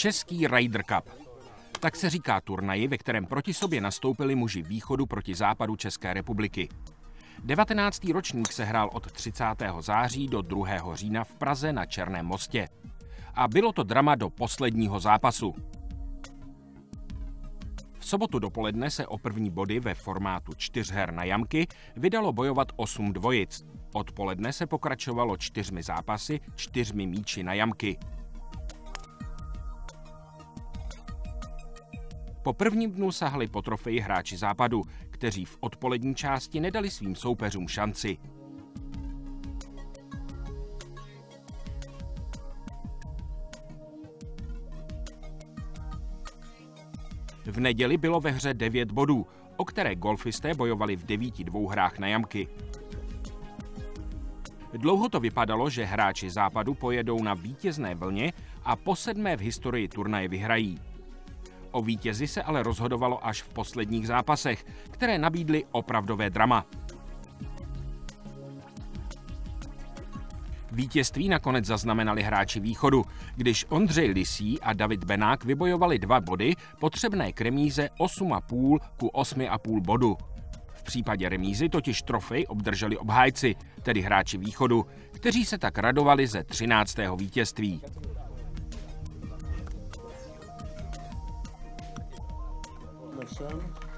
Český Ryder Cup. Tak se říká turnaji, ve kterém proti sobě nastoupili muži východu proti západu České republiky. 19. ročník se hrál od 30. září do 2. října v Praze na Černém mostě. A bylo to drama do posledního zápasu. V sobotu dopoledne se o první body ve formátu čtyřher na jamky vydalo bojovat 8 dvojic. Odpoledne se pokračovalo čtyřmi zápasy, čtyřmi míči na jamky. Po prvním dnu sahli po trofeji hráči západu, kteří v odpolední části nedali svým soupeřům šanci. V neděli bylo ve hře 9 bodů, o které golfisté bojovali v devíti dvouhrách na jamky. Dlouho to vypadalo, že hráči západu pojedou na vítězné vlně a po sedmé v historii turnaje vyhrají. O vítězi se ale rozhodovalo až v posledních zápasech, které nabídly opravdové drama. Vítězství nakonec zaznamenali hráči východu, když Ondřej Lisí a David Benák vybojovali dva body potřebné k remíze 8,5 ku 8,5 bodu. V případě remízy totiž trofej obdrželi obhájci, tedy hráči východu, kteří se tak radovali ze 13. vítězství. awesome.